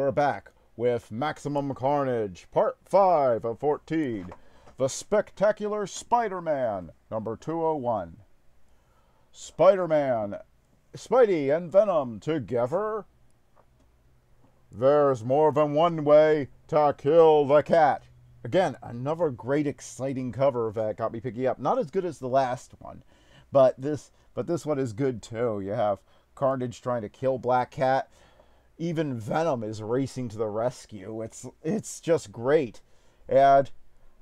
are back with Maximum Carnage, Part 5 of 14. The Spectacular Spider Man, number 201. Spider Man, Spidey, and Venom together? There's more than one way to kill the cat. Again, another great, exciting cover that got me picking up. Not as good as the last one, but this, but this one is good too. You have Carnage trying to kill Black Cat. Even Venom is racing to the rescue. It's it's just great. And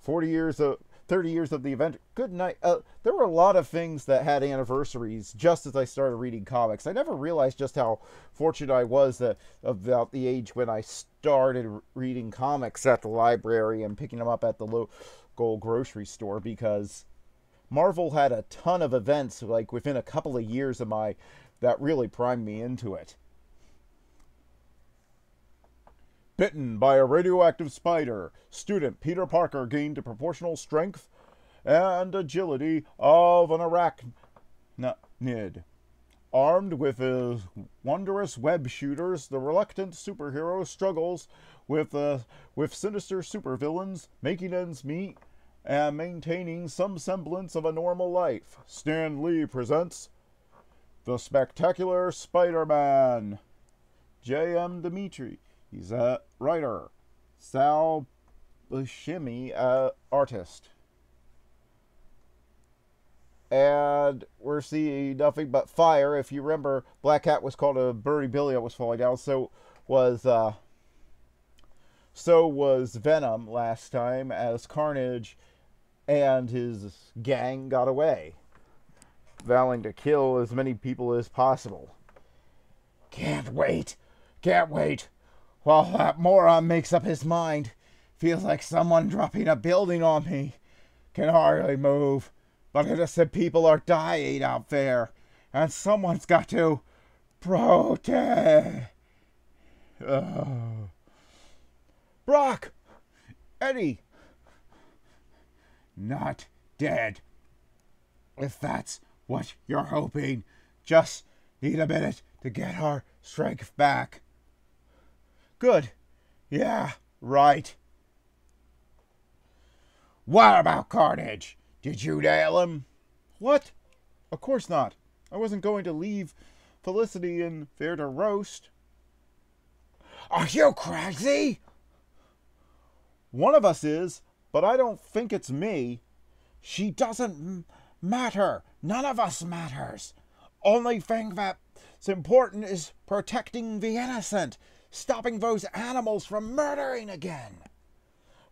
40 years of 30 years of the event. Good night. Uh, there were a lot of things that had anniversaries just as I started reading comics. I never realized just how fortunate I was that about the age when I started reading comics at the library and picking them up at the local grocery store because Marvel had a ton of events like within a couple of years of my that really primed me into it. Bitten by a radioactive spider, student Peter Parker gained the proportional strength and agility of an arachnid. Armed with his wondrous web shooters, the reluctant superhero struggles with uh, with sinister supervillains, making ends meet and maintaining some semblance of a normal life. Stan Lee presents the Spectacular Spider-Man. J.M. Dimitri, he's a writer. Sal Buscema, uh, artist. And we're seeing nothing but fire. If you remember, Black Cat was called a that was falling down. So was uh, so was Venom last time as Carnage and his gang got away vowing to kill as many people as possible. Can't wait. Can't wait. While that moron makes up his mind. Feels like someone dropping a building on me. Can hardly move. But innocent people are dying out there. And someone's got to protect. Oh. Brock! Eddie! Not dead. If that's what you're hoping. Just need a minute to get our strength back. Good. Yeah, right. What about Carnage? Did you nail him? What? Of course not. I wasn't going to leave Felicity in there to roast. Are you crazy? One of us is, but I don't think it's me. She doesn't matter. None of us matters. Only thing that's important is protecting the innocent, stopping those animals from murdering again.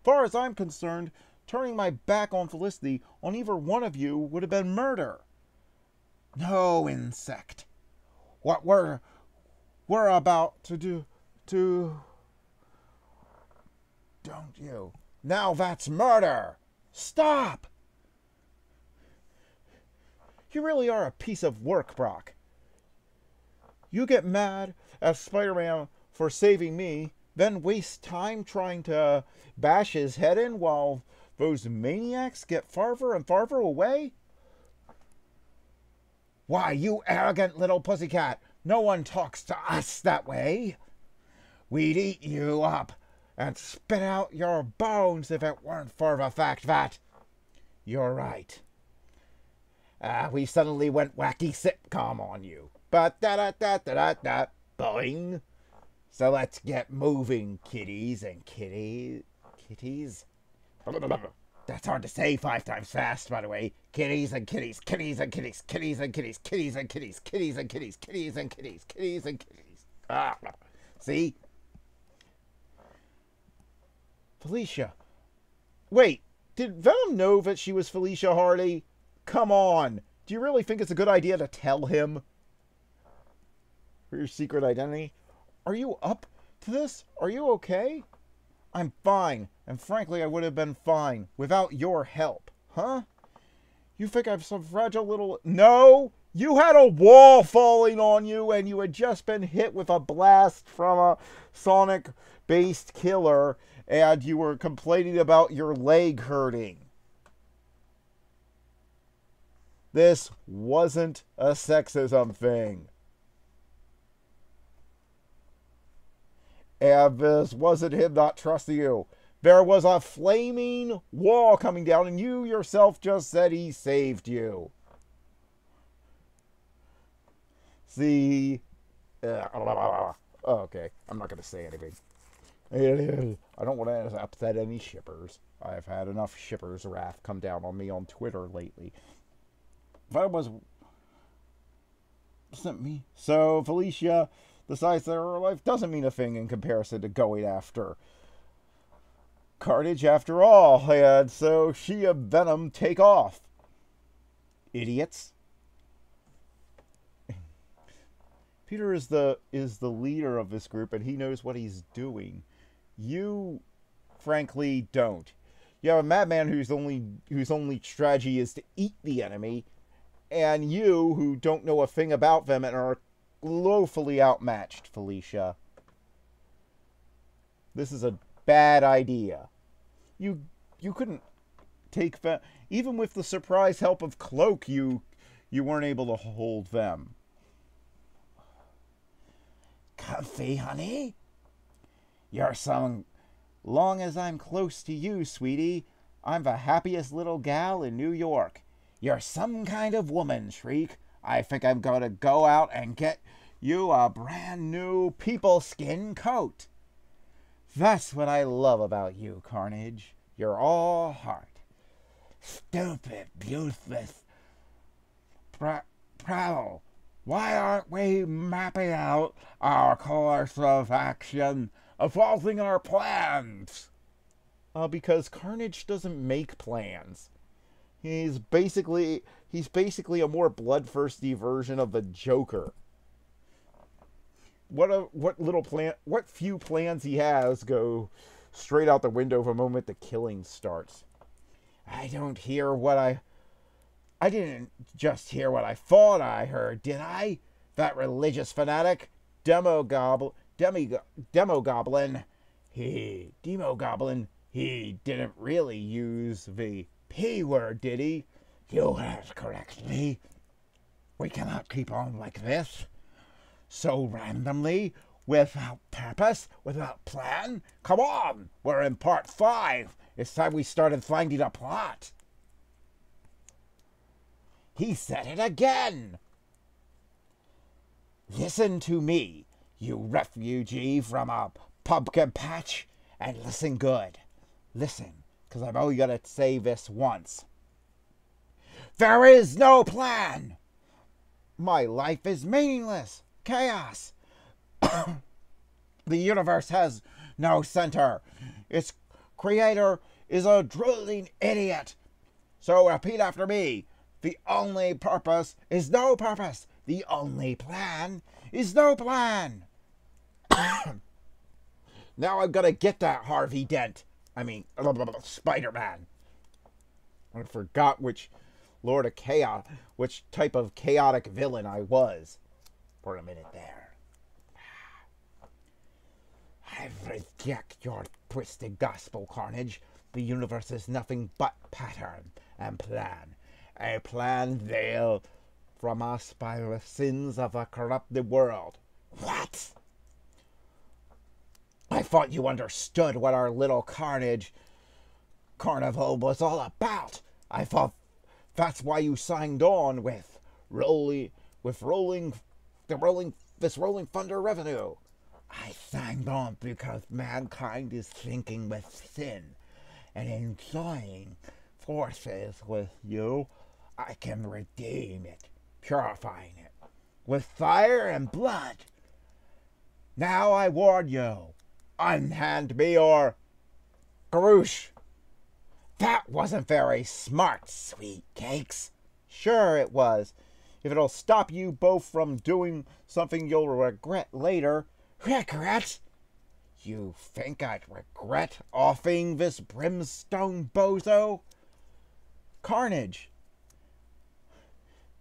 Far as I'm concerned, turning my back on Felicity on either one of you would have been murder. No, insect. What we're we're about to do to don't you? Now that's murder. Stop. You really are a piece of work, Brock. You get mad at Spider Man for saving me, then waste time trying to bash his head in while those maniacs get farther and farther away? Why, you arrogant little pussycat, no one talks to us that way. We'd eat you up and spit out your bones if it weren't for the fact that you're right uh, we suddenly went wacky sitcom on you. But da da da da da da boing. So let's get moving, kitties and kitties. Kitties? That's hard to say five times fast, by the way. Kitties and kitties, kitties and kitties, kitties and kitties, kitties and kitties, kitties and kitties, kitties and kitties, kitties and kitties. Ah, see? Felicia. Wait, did Venom know that she was Felicia Hardy? Come on. Do you really think it's a good idea to tell him your secret identity? Are you up to this? Are you okay? I'm fine, and frankly, I would have been fine without your help. Huh? You think I've some fragile little. No! You had a wall falling on you, and you had just been hit with a blast from a sonic based killer, and you were complaining about your leg hurting. This wasn't a sexism thing. And this wasn't him not trusting you. There was a flaming wall coming down, and you yourself just said he saved you. See. Uh, okay, I'm not going to say anything. I don't want to upset any shippers. I've had enough shippers' wrath come down on me on Twitter lately. If I was sent me. So Felicia decides that her life doesn't mean a thing in comparison to going after Carnage after all, and so she and Venom take off. Idiots. Peter is the is the leader of this group and he knows what he's doing. You frankly don't. You have a madman whose only whose only strategy is to eat the enemy and you, who don't know a thing about them and are woefully outmatched, Felicia. This is a bad idea. You you couldn't take them even with the surprise help of Cloak. You you weren't able to hold them. Comfy, honey. You're some. Long as I'm close to you, sweetie, I'm the happiest little gal in New York. You're some kind of woman, Shriek. I think I'm going to go out and get you a brand new people skin coat. That's what I love about you, Carnage. You're all heart. Stupid, useless pr-. Why aren't we mapping out our course of action, evolving our plans? Uh, because Carnage doesn't make plans. He's basically he's basically a more bloodthirsty version of the Joker. What a what little plan what few plans he has go straight out the window the moment the killing starts. I don't hear what I I didn't just hear what I thought I heard, did I? That religious fanatic, Demogoblin, demi Demogoblin, he Demogoblin, he didn't really use the P were, did he? You heard me. We cannot keep on like this. So randomly, without purpose, without plan. Come on, we're in part five. It's time we started finding a plot. He said it again. Listen to me, you refugee from a pumpkin patch, and listen good. Listen because I've only got to say this once. There is no plan. My life is meaningless. Chaos. the universe has no center. Its creator is a drooling idiot. So repeat after me. The only purpose is no purpose. The only plan is no plan. now I'm gonna get that Harvey Dent. I mean, Spider Man. I forgot which Lord of Chaos, which type of chaotic villain I was for a minute there. I reject your twisted gospel, Carnage. The universe is nothing but pattern and plan. A plan veiled from us by the sins of a corrupted world. What? Thought you understood what our little carnage carnival was all about. I thought that's why you signed on with rolling with rolling the rolling this rolling thunder revue. I signed on because mankind is thinking with sin and enjoying forces with you. I can redeem it, purifying it with fire and blood. Now I warn you, unhand me or Garoosh. That wasn't very smart, sweet cakes. Sure it was. If it'll stop you both from doing something you'll regret later. Regret? You think I'd regret offing this brimstone bozo? Carnage.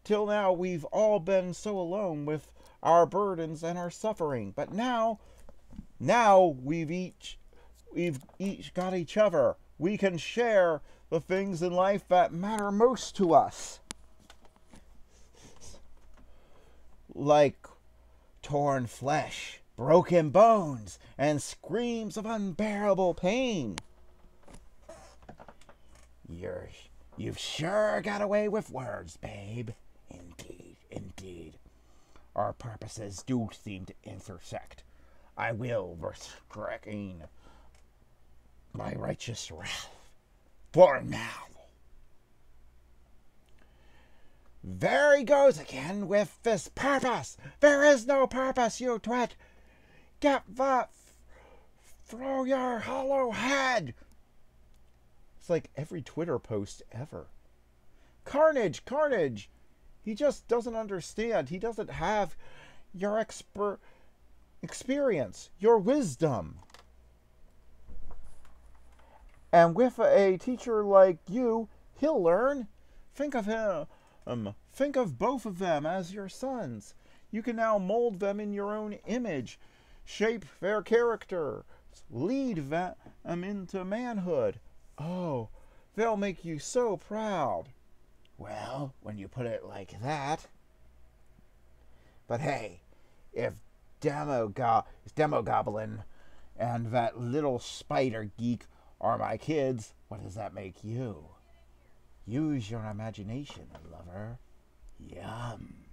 Till now, we've all been so alone with our burdens and our suffering, but now now we've each we've each got each other. We can share the things in life that matter most to us. Like torn flesh broken bones, and screams of unbearable pain. You're, you've sure got away with words, babe. Indeed, indeed. Our purposes do seem to intersect. I will restrain my righteous wrath for now. There he goes again with this purpose. There is no purpose, you twit. Get that through your hollow head. It's like every Twitter post ever. Carnage, carnage. He just doesn't understand. He doesn't have your expert experience, your wisdom. And with a teacher like you, he'll learn. Think of him. Um, think of both of them as your sons. You can now mold them in your own image, shape their character, lead them into manhood. Oh, they'll make you so proud. Well, when you put it like that. But hey, if Demo, Go- Demogoblin and that little spider geek are my kids, what does that make you? Use your imagination, lover. Yum.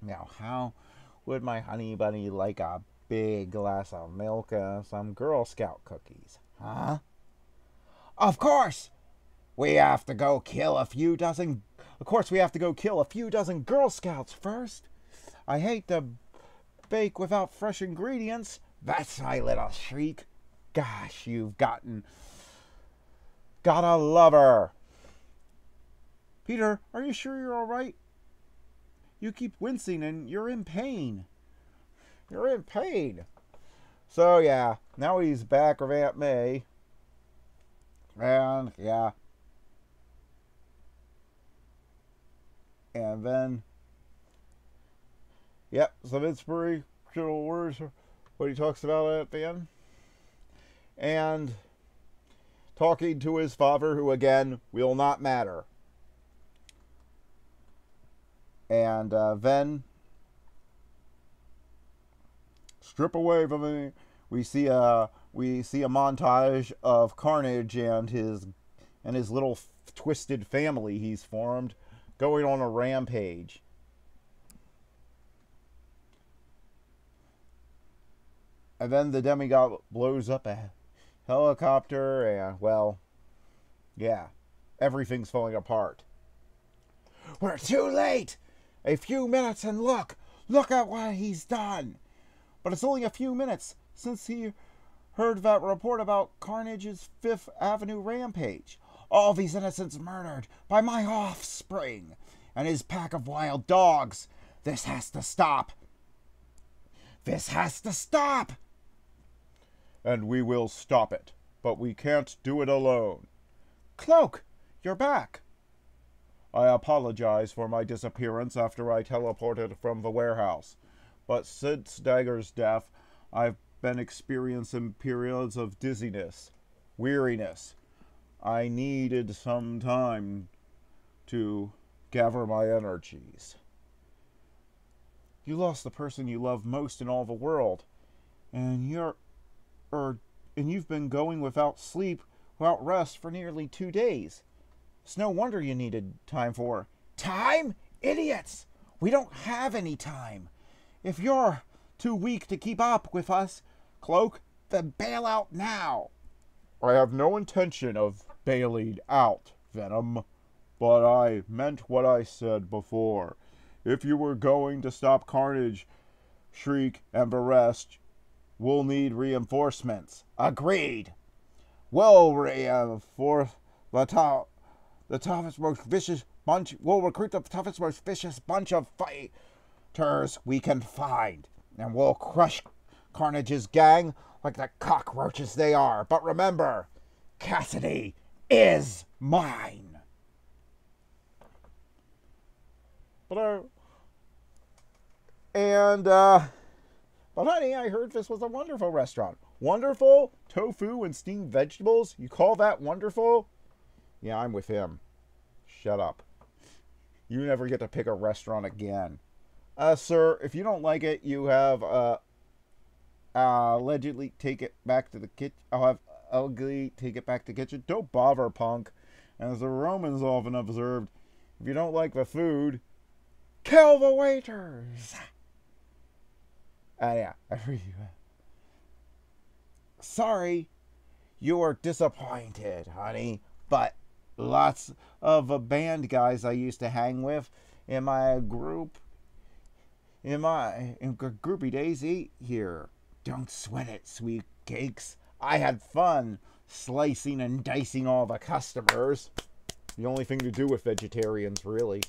Now, how would my honey bunny like a big glass of milk and some Girl Scout cookies? Huh? Of course! We have to go kill a few dozen. Of course, we have to go kill a few dozen Girl Scouts first. I hate to bake without fresh ingredients. That's my little shriek. Gosh, you've gotten. Got a lover. Peter, are you sure you're all right? You keep wincing and you're in pain. You're in pain. So, yeah, now he's back with Aunt May. And, yeah, and then yep some inspirational words what he talks about at the end and talking to his father who again will not matter and uh, then strip away from the we see a we see a montage of carnage and his and his little twisted family he's formed going on a rampage. And then the demigod blows up a helicopter, and, well, yeah, everything's falling apart. We're too late! A few minutes and look! Look at what he's done! But it's only a few minutes since he heard that report about Carnage's Fifth Avenue rampage all these innocents murdered by my offspring and his pack of wild dogs. This has to stop. This has to stop. And we will stop it, but we can't do it alone. Cloak, you're back. I apologize for my disappearance after I teleported from the warehouse, but since Dagger's death, I've been experiencing periods of dizziness, weariness, I needed some time to gather my energies. You lost the person you love most in all the world, and you're er and you've been going without sleep, without rest for nearly 2 days. It's no wonder you needed time for time, idiots. We don't have any time. If you're too weak to keep up with us, Cloak, then bail out now. I have no intention of bailing out, Venom. But I meant what I said before. If you were going to stop Carnage, Shriek, and Berest, we'll need reinforcements. Agreed. We'll reinforce the top, the toughest, most vicious bunch. We'll recruit the toughest, most vicious bunch of fighters we can find, and we'll crush Carnage's gang like the cockroaches they are. But remember, Kasady is mine. But uh, and uh, but honey, I heard this was a wonderful restaurant. Wonderful tofu and steamed vegetables. You call that wonderful? Yeah, I'm with him. Shut up. You never get to pick a restaurant again. Uh, sir, if you don't like it, you have uh, allegedly take it back to the kitchen. I'll have ugly take it back to the kitchen. Don't bother, punk. As the Romans often observed, if you don't like the food, kill the waiters. Uh, yeah, I. Sorry, you were disappointed, honey, but lots of band guys I used to hang with in my group, in my in groupie days, eat here. Don't sweat it, sweet cakes. I had fun slicing and dicing all the customers. The only thing to do with vegetarians, really.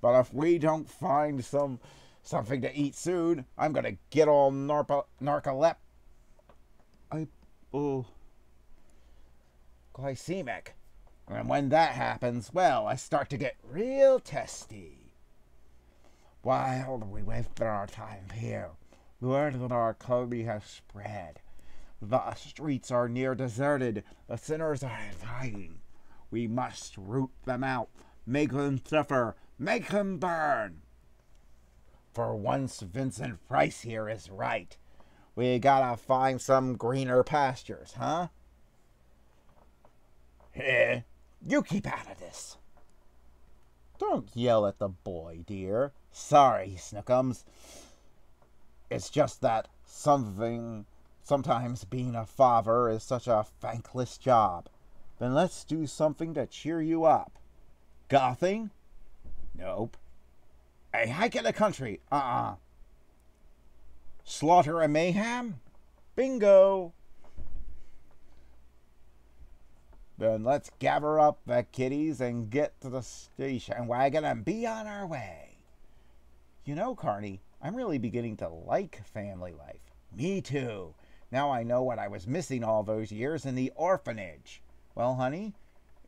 But if we don't find some something to eat soon, I'm gonna get all narpa, narcolep. I, oh, glycemic. And when that happens, well, I start to get real testy. While we waste our time here, the word of our colony has spread. The streets are near deserted. The sinners are dying. We must root them out, make them suffer, make them burn. For once Vincent Price here is right. We gotta find some greener pastures, huh? Eh, you keep out of this. Don't yell at the boy, dear. Sorry, Snookums. It's just that something sometimes being a father is such a thankless job. Then let's do something to cheer you up. Gothing? Nope. A hike in the country? Uh-uh. Slaughter and mayhem? Bingo! Then let's gather up the kiddies and get to the station wagon and be on our way. You know, Carney, I'm really beginning to like family life. Me too. Now I know what I was missing all those years in the orphanage. Well, honey,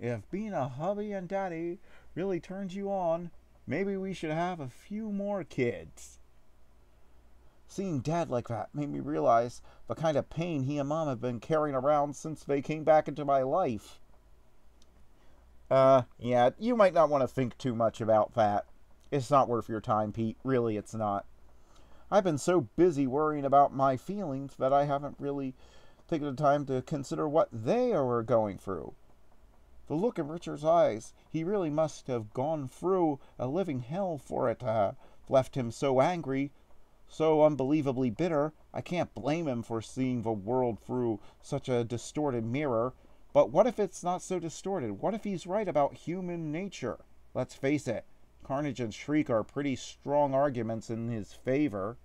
if being a hubby and daddy really turns you on, maybe we should have a few more kids. Seeing Dad like that made me realize the kind of pain he and Mom have been carrying around since they came back into my life. Uh, yeah, you might not want to think too much about that. It's not worth your time, Pete. Really, it's not. I've been so busy worrying about my feelings that I haven't really taken the time to consider what they are going through. The look in Richard's eyes, he really must have gone through a living hell for it have left him so angry so unbelievably bitter, I can't blame him for seeing the world through such a distorted mirror. But what if it's not so distorted? What if he's right about human nature? Let's face it, Carnage and Shriek are pretty strong arguments in his favor.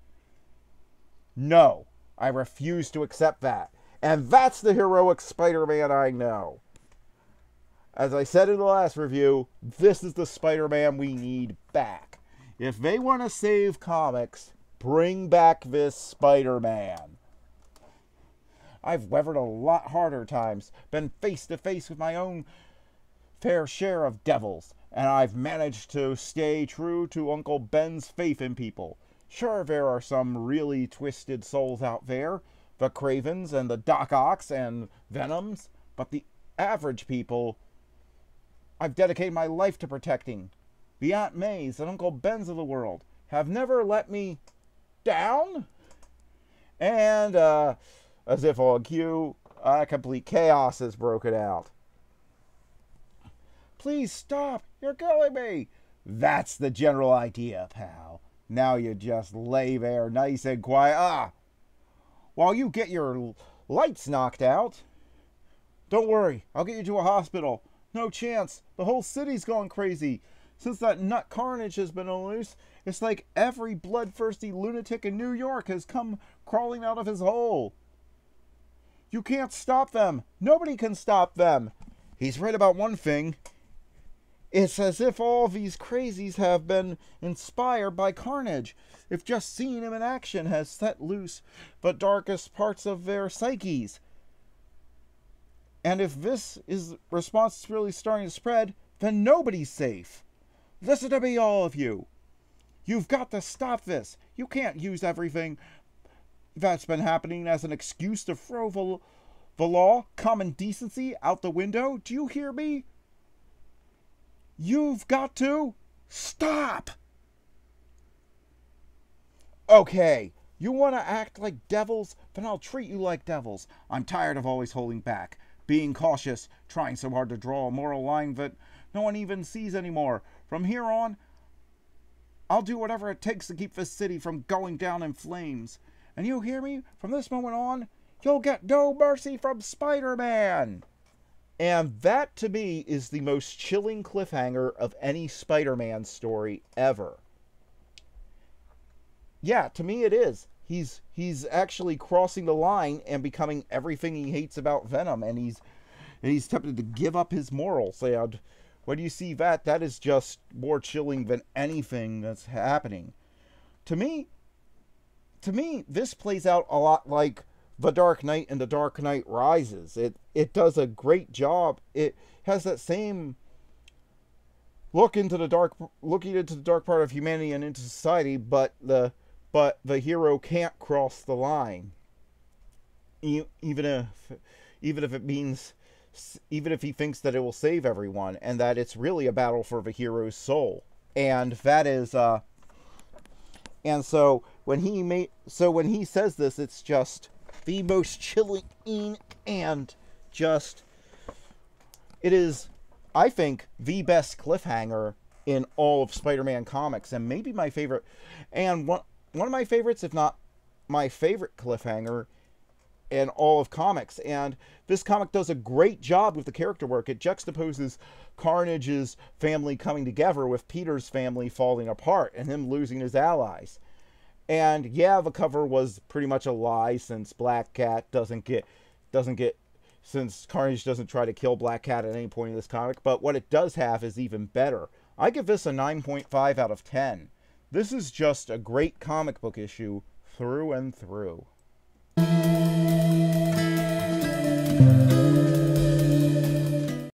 No, I refuse to accept that. And that's the heroic Spider Man I know. As I said in the last review, this is the Spider Man we need back. If they want to save comics, Bring back this Spider Man. I've weathered a lot harder times, been face to face with my own fair share of devils, and I've managed to stay true to Uncle Ben's faith in people. Sure, there are some really twisted souls out there, the Kravens and the Doc Ocks and Venoms, but the average people I've dedicated my life to protecting, the Aunt Mays and Uncle Bens of the world, have never let me down. And uh, as if on cue, uh, complete chaos has broken out. Please stop! You're killing me! That's the general idea, pal. Now you just lay there nice and quiet. Ah! While you get your lights knocked out. Don't worry, I'll get you to a hospital. No chance. The whole city's gone crazy. Since that nut carnage has been loose, it's like every bloodthirsty lunatic in New York has come crawling out of his hole. You can't stop them. Nobody can stop them. He's right about one thing. It's as if all these crazies have been inspired by Carnage. If just seeing him in action has set loose the darkest parts of their psyches. And if this is response is really starting to spread, then nobody's safe. Listen to me, all of you. You've got to stop this. You can't use everything that's been happening as an excuse to throw the, the law, common decency out the window. Do you hear me? You've got to stop. Okay, You want to act like devils? Then I'll treat you like devils. I'm tired of always holding back, being cautious, trying so hard to draw a moral line that no one even sees anymore. From here on, I'll do whatever it takes to keep this city from going down in flames. And you hear me? From this moment on, you'll get no mercy from Spider Man. And that to me is the most chilling cliffhanger of any Spider Man story ever. Yeah, to me it is. He's he's actually crossing the line and becoming everything he hates about Venom and he's and he's tempted to give up his morals. And when you see that, that is just more chilling than anything that's happening. To me, to me, this plays out a lot like The Dark Knight and The Dark Knight Rises. It it does a great job. It has that same look into the dark looking into the dark part of humanity and into society, but the but the hero can't cross the line. Even if even if it means even if he thinks that it will save everyone and that it's really a battle for the hero's soul. And that is uh and so when he made so when he says this it's just the most chilling and just it is I think the best cliffhanger in all of Spider-Man comics and maybe my favorite and one one of my favorites if not my favorite cliffhanger in all of comics. And this comic does a great job with the character work. It juxtaposes Carnage's family coming together with Peter's family falling apart and him losing his allies. And yeah, the cover was pretty much a lie since Black Cat doesn't get doesn't get since Carnage doesn't try to kill Black Cat at any point in this comic, but what it does have is even better. I give this a 9.5 out of 10. This is just a great comic book issue through and through.